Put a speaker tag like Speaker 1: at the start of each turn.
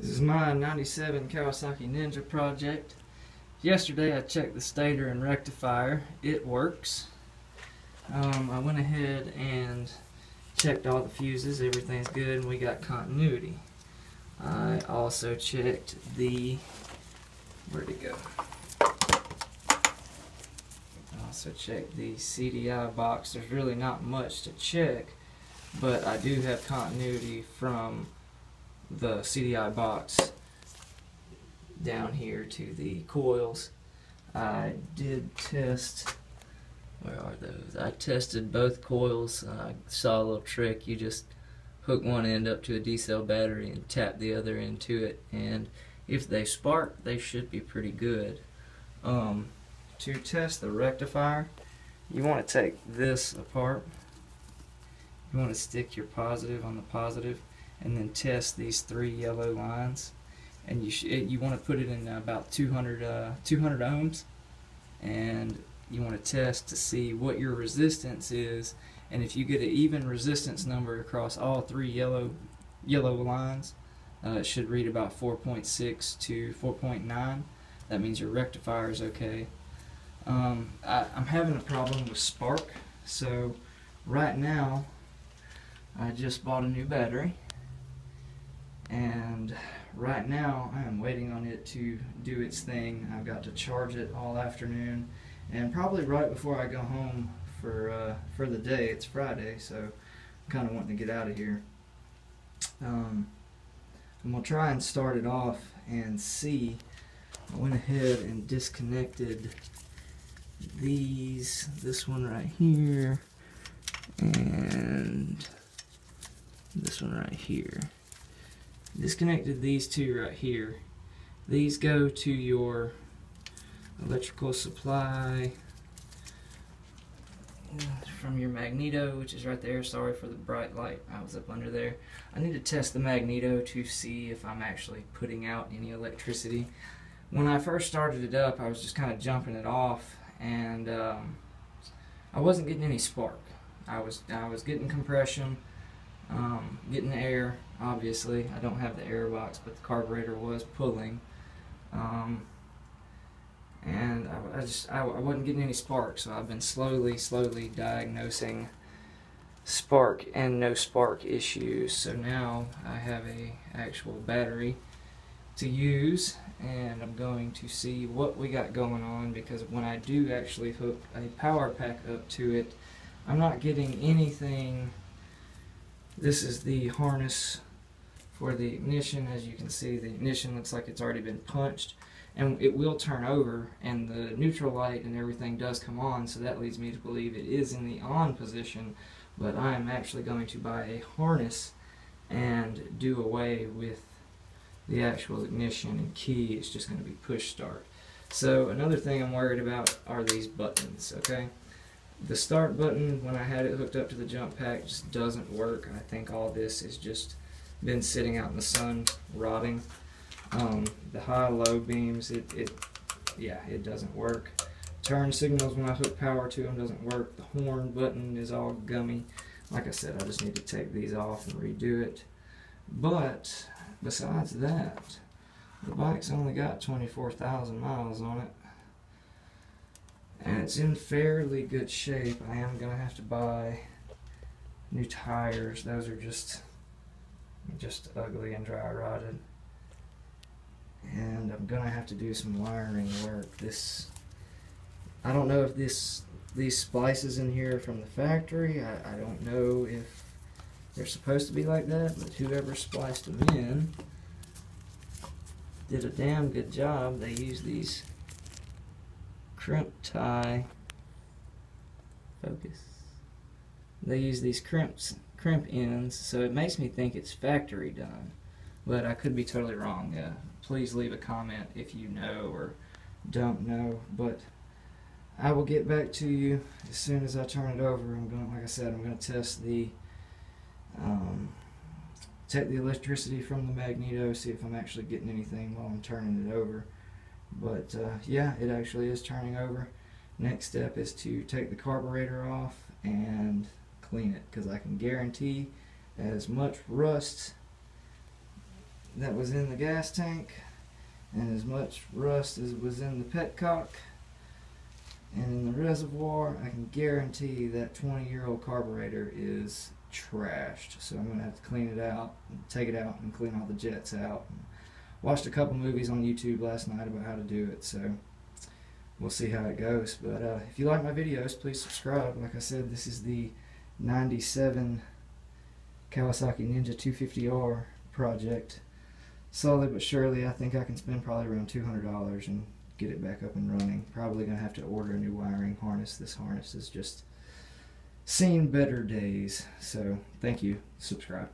Speaker 1: This is my 97 Kawasaki Ninja project. Yesterday I checked the stator and rectifier. It works. Um, I went ahead and checked all the fuses. Everything's good and we got continuity. I also checked the... Where'd it go? I also checked the CDI box. There's really not much to check, but I do have continuity from the CDI box down here to the coils. I did test, where are those? I tested both coils. I saw a little trick. You just hook one end up to a D cell battery and tap the other end to it. And if they spark, they should be pretty good. Um, to test the rectifier, you want to take this apart. You want to stick your positive on the positive and then test these three yellow lines. And you you want to put it in about 200 uh, 200 ohms. And you want to test to see what your resistance is. And if you get an even resistance number across all three yellow yellow lines uh, it should read about 4.6 to 4.9 that means your rectifier is okay. Um, I, I'm having a problem with spark. So right now I just bought a new battery and right now I am waiting on it to do its thing. I've got to charge it all afternoon and probably right before I go home for uh, for the day. It's Friday, so I'm kind of wanting to get out of here. Um, I'm gonna try and start it off and see. I went ahead and disconnected these, this one right here, and this one right here disconnected these two right here. These go to your electrical supply from your magneto, which is right there. Sorry for the bright light. I was up under there. I need to test the magneto to see if I'm actually putting out any electricity. When I first started it up, I was just kind of jumping it off, and um, I wasn't getting any spark. I was I was getting compression, um, getting air, obviously. I don't have the air box, but the carburetor was pulling. Um, and I, I just, I, I wasn't getting any spark, so I've been slowly, slowly diagnosing spark and no spark issues. So now I have a actual battery to use and I'm going to see what we got going on because when I do actually hook a power pack up to it I'm not getting anything this is the harness for the ignition. As you can see, the ignition looks like it's already been punched and it will turn over and the neutral light and everything does come on so that leads me to believe it is in the on position. But I am actually going to buy a harness and do away with the actual ignition and key it's just going to be push start. So another thing I'm worried about are these buttons okay the start button, when I had it hooked up to the jump pack, just doesn't work. I think all this has just been sitting out in the sun, rotting. Um, the high-low beams, it, it, yeah, it doesn't work. Turn signals when I hook power to them doesn't work. The horn button is all gummy. Like I said, I just need to take these off and redo it. But besides that, the bike's only got 24,000 miles on it it's in fairly good shape. I am gonna have to buy new tires. Those are just just ugly and dry rotted. And I'm gonna have to do some wiring work. This I don't know if this these splices in here are from the factory. I, I don't know if they're supposed to be like that, but whoever spliced them in did a damn good job. They use these crimp tie. Focus. They use these crimps crimp ends so it makes me think it's factory done. But I could be totally wrong. Uh, please leave a comment if you know or don't know but I will get back to you as soon as I turn it over. I'm gonna like I said I'm going to test the um, take the electricity from the magneto see if I'm actually getting anything while I'm turning it over but uh, yeah, it actually is turning over. Next step is to take the carburetor off and clean it because I can guarantee as much rust that was in the gas tank and as much rust as was in the petcock and in the reservoir I can guarantee that 20 year old carburetor is trashed so I'm gonna have to clean it out take it out and clean all the jets out watched a couple movies on YouTube last night about how to do it so we'll see how it goes. But uh, if you like my videos please subscribe. Like I said this is the 97 Kawasaki Ninja 250R project. Slowly but surely I think I can spend probably around $200 and get it back up and running. Probably gonna have to order a new wiring harness. This harness is just seen better days. So thank you. Subscribe